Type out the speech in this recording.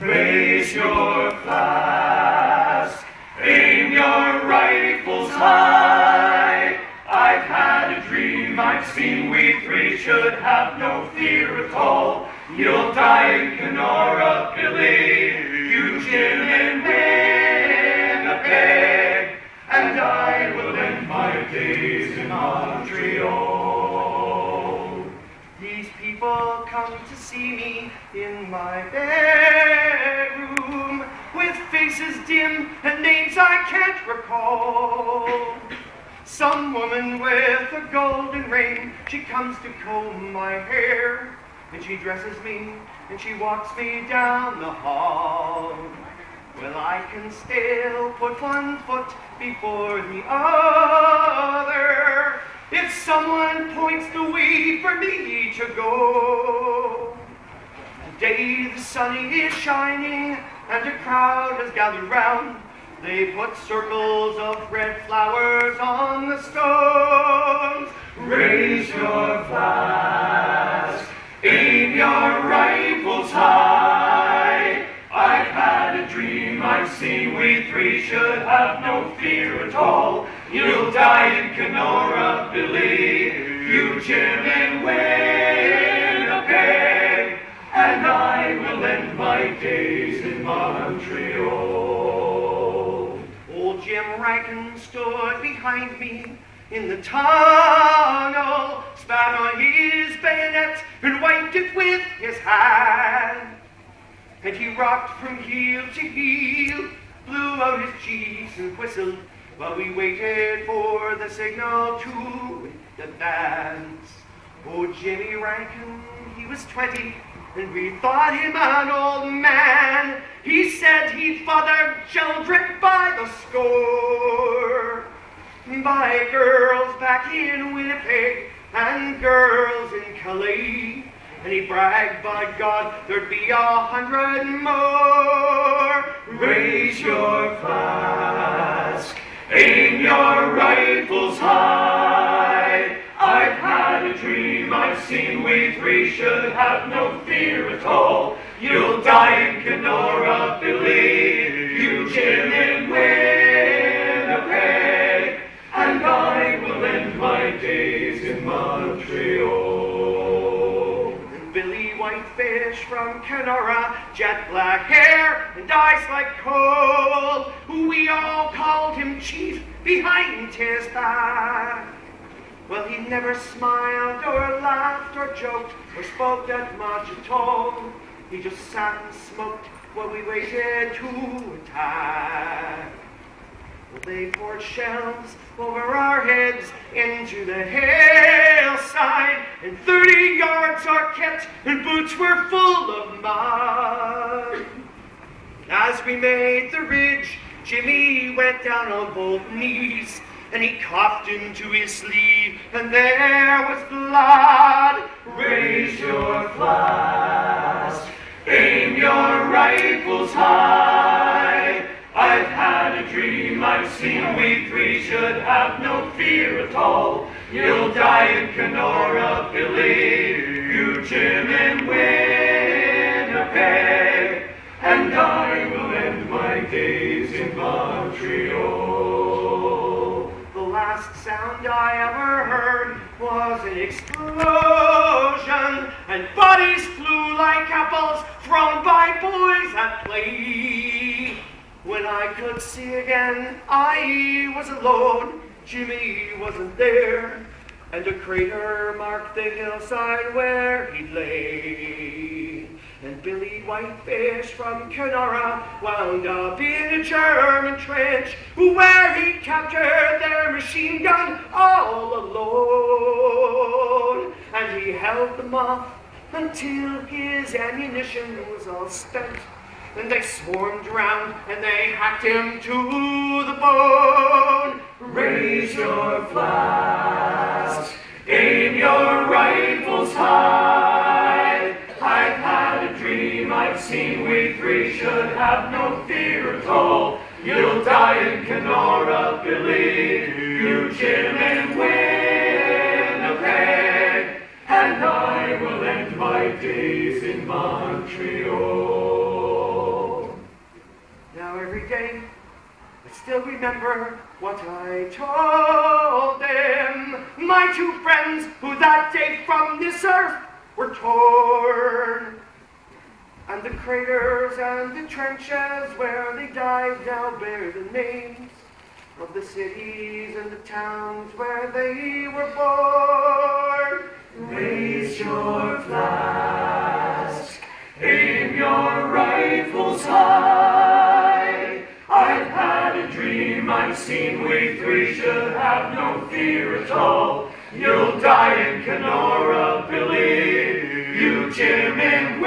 Raise your flask, aim your rifles high. I've had a dream, I've seen we three should have no fear at all. You'll die in Kenora, Billy, you Jim and Winnipeg, and I will end my days in Montreal. These people come to see me in my bedroom faces dim and names I can't recall. Some woman with a golden ring, she comes to comb my hair, and she dresses me and she walks me down the hall. Well, I can still put one foot before the other if someone points the way for me to go. Today the sun is shining and a crowd has gathered round. They put circles of red flowers on the stones. Raise your flask, aim your rifles high. I've had a dream, I've seen we three should have no fear at all. You'll die in Kenora, Billy, you Jim and Winnipeg, and I will end my days Montreal. Old Jim Rankin stood behind me in the tunnel, spat on his bayonet and wiped it with his hand. And he rocked from heel to heel, blew out his cheeks and whistled while we waited for the signal to advance. Oh, Jimmy Rankin, he was twenty, and we thought him an old man. He said he'd fathered children by the score, by girls back in Winnipeg and girls in Calais. And he bragged, by God, there'd be a hundred more. Raise your flask, aim your rifles high. I've seen we three should have no fear at all. You'll die in Kenora, Billy, you Jim and Winnipeg, and I will end my days in Montreal. Billy Whitefish from Kenora, jet black hair and eyes like coal. Who we all called him Chief behind his back. Well, he never smiled or laughed or joked or spoke that much at all. He just sat and smoked while we waited to attack. Well, they poured shells over our heads into the hillside, and thirty yards our kit and boots were full of mud. As we made the ridge, Jimmy went down on both knees, and he coughed into his sleeve, and there was blood. Raise your flask, aim your rifles high. I've had a dream, I've seen we three should have no fear at all. You'll die in Kenora, Billy, you Jim and Winnipeg, and I will end my days in Montreal. Bodies flew like apples thrown by boys at play. When I could see again, I was alone. Jimmy wasn't there, and a crater marked the hillside where he lay. And Billy Whitefish from Kenora wound up in a German trench where he captured their machine gun all alone. And he held them off until his ammunition was all spent. And they swarmed round and they hacked him to the bone. Raise your flask, aim your rifles high. I've had a dream, I've seen we three should have no fear at all. You'll die in Kenora, Billy, you Jim and Winnipeg, Montreal. Now every day I still remember what I told them. My two friends who that day from this earth were torn. And the craters and the trenches where they died now bear the names of the cities and the towns where they were born. Raise your flag your rifles high. I've had a dream, I've seen we three should have no fear at all. You'll die in Kenora, Billy, you Jim and